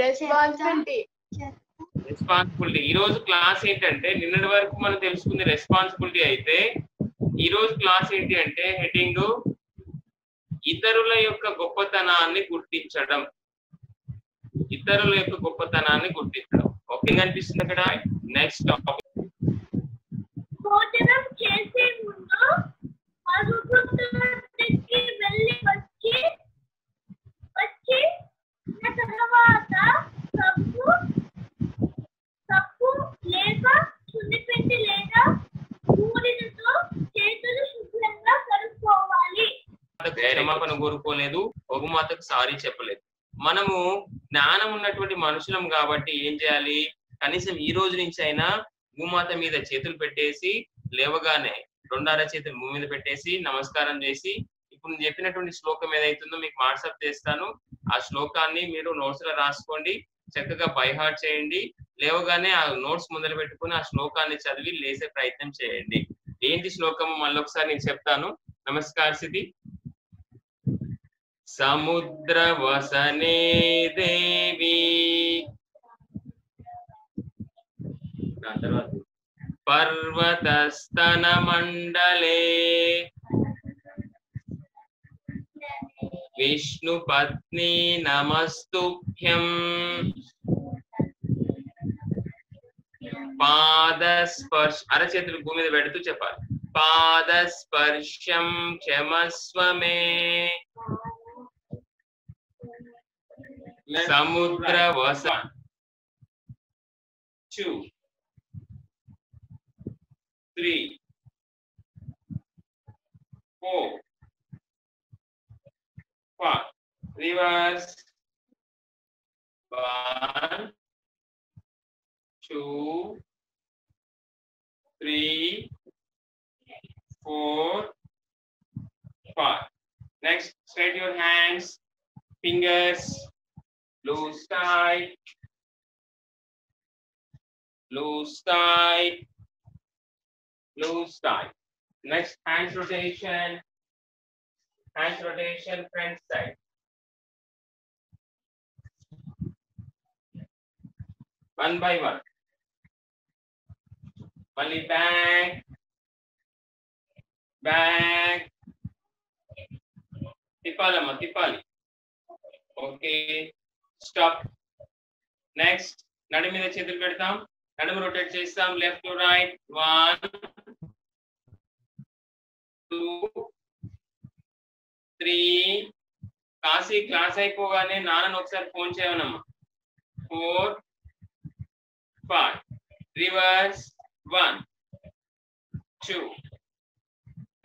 Responsibility responsibility ఈ రోజు class ఏంటంటే నిన్నటి వరకు మనం తెలుసుకుంది రెస్పాన్సిబిలిటీ అయితే ఈ రోజు క్లాస్ ఏంటి అంటే హెడ్డింగ్ ఇతరుల యొక్క గొప్పతనాన్ని గుర్తించడం. ఇతరుల యొక్క గొప్పతనాన్ని గుర్తించడం. ఓకే అనిపిస్తుంది అక్కడ? నెక్స్ట్ టాపిక్ భోజనం చేసే ముందు క్షమాపణ కోరుకోలేదు బహుమాతకు సారీ చెప్పలేదు. మనము జ్ఞానం ఉన్నటువంటి మనుషులం కాబట్టి ఏం చేయాలి? కనీసం ఈ రోజు నుంచి అయినా భూమాత మీద చేతులు పెట్టేసి లేవగానే రెండార చేతులు భూమి మీద పెట్టేసి నమస్కారం చేసి ఇప్పుడు నేను చెప్పినటువంటి శ్లోకం ఏదైతుందో మీకు వాట్సాప్ చేస్తాను. ఆ శ్లోకాన్ని మీరు నోట్స్లో రాసుకోండి చక్కగా బైహార్ట్ చేయండి లేవగానే ఆ నోట్స్ ముందర పెట్టుకుని ఆ శ్లోకాన్ని చదివి లేసే ప్రయత్నం చేయండి. ఏంటి శ్లోకం? మళ్ళొకసారి నేను చెప్తాను. నమస్కార్ సిద్ధి సముద్రవసనే దేవి. పర్వతస్తన మండలే విష్ణు పత్ని నమస్తుభ్యం. పాదస్పర్శ అరచేతులు భూమి మీద పెడుతూ చెప్పాలి. పాదస్పర్శం క్షమస్వమే. Samudra Vasa. Two. Three. Four. Five. Reverse. One. Two. Three. Four. Five. Next, spread your hands, fingers, Blue side. blue side. blue side. Next, hand rotation. Hand rotation, front side. One by one. Only back. Back. Tipalama, tipali. Okay. Stop next నడి మీద చేతులు పెడతాం. నడుము rotate చేస్తాం. Left to right one two three Kashi class అయిపోగానే నాన్నను ఒకసారి phone చేయమనమ్మా. Four five reverse one two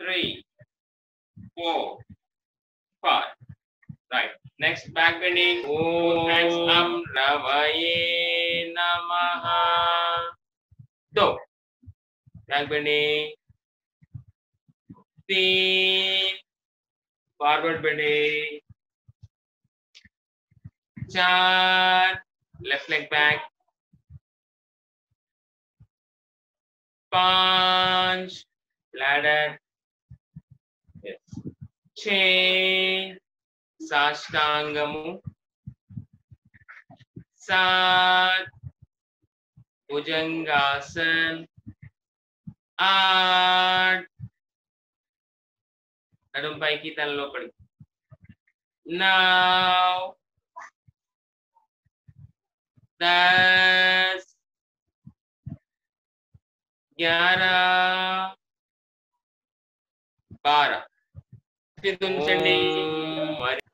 three four five right Next back bending. Both hands up. Ravaye namaha. Do. Back bending. Three. Forward bending. Char. Left leg back. Punch. Ladder. Yes. chain సాష్టాంగము సాత్ భుజంగాసన్ ఆట్ నడుం పైకి తల లోపలి now దస్ గ్యారా బారా మీద ఉంచండి మరి ఆ,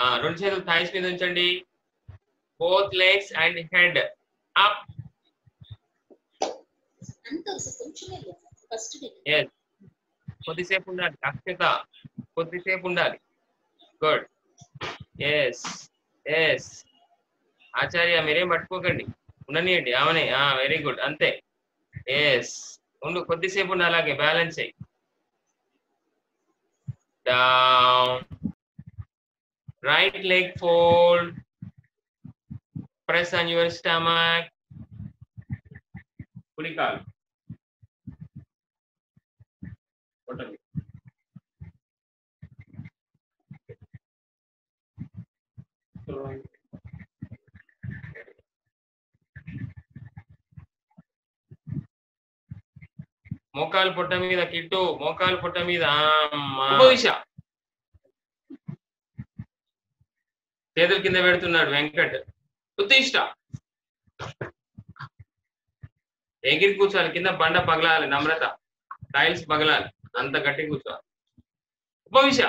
రెండు చేతులు థాయిస్ మీద ఉంచండి. Both legs and head up కొద్దిసేపు ఉండాలి. అక్షత. కొద్దిసేపు ఉండాలి. గుడ్ ఎస్ ఎస్ ఆచార్య మీరేం పట్టుకోకండి. ఉండనియండి. అవునే వెరీ గుడ్ అంతే. ఎస్ ఉండు. కొద్దిసేపు ఉండు. అలాగే. బ్యాలెన్స్ అయ్యి down. right leg fold, press on your stomach, pretty calm. Mokal putamida kitu, mokal putamida, um, uh, చేతుల కింద పెడుతున్నాడు వెంకట్. ఉత్తిష్ట ఎగిరి కూర్చోాలి కింద బండ పగలాలి నమ్రత. టైల్స్ పగలాలి అంత గట్టి కూర్చోవాలి. ఉపవిష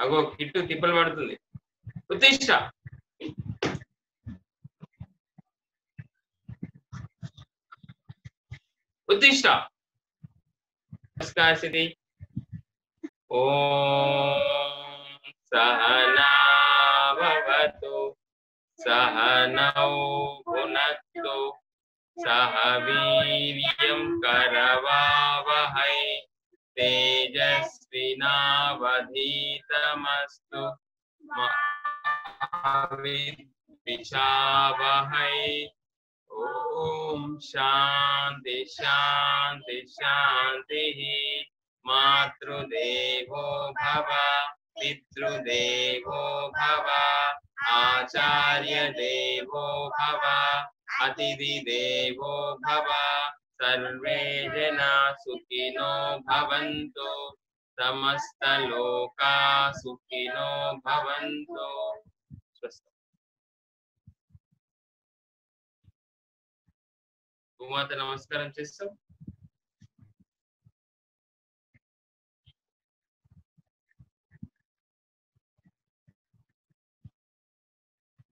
అగో కిట్టు తిప్పలు పడుతుంది. ఉత్తిష్ట ఉత్తిష్ట నమస్కార ॐ सहनावतु सहनौ भुनक्तु सह वीर्यं करवावहै तेजस्विनावधीतमस्तु विद्विषावहै ॐ शान्ति शान्ति शान्तिः। శాంతి మాతృదేవో భవ పితృదేవో భవ ఆచార్య దేవో భవ అతిథి దేవో భవ సర్వే జనా సుఖినో భవంతు సమస్త లోకా సుఖినో భవంతు స్వస్తి భూమాత నమస్కారం చేస్తాం।